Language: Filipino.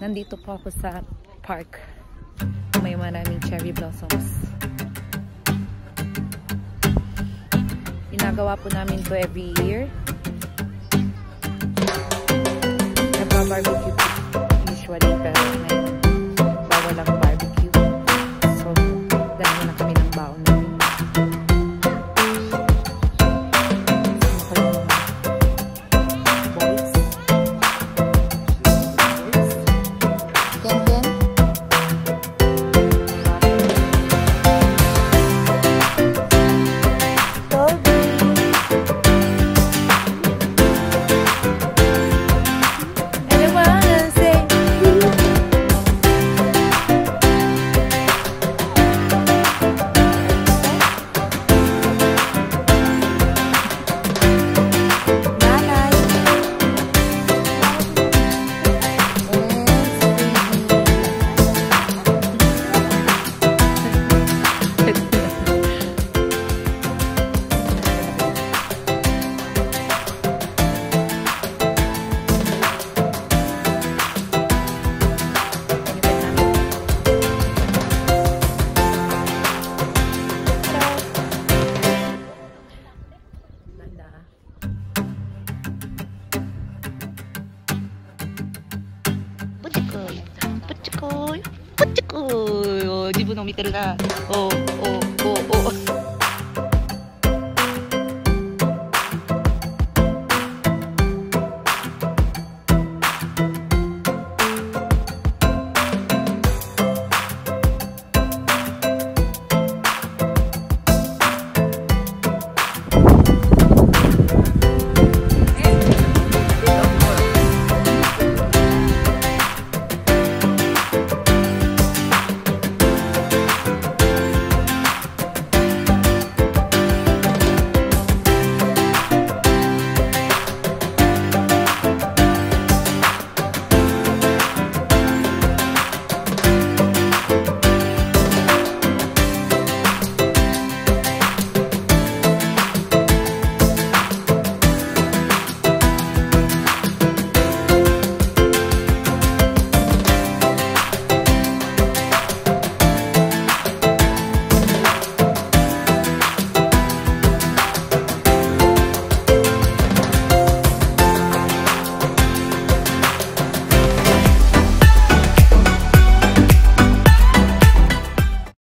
Nandito po ako sa park. May maraming cherry blossoms. Ginagawa po namin to every year. Nagpa-barbecue くいっちこいぽっちこい自分の見てるな。おおおお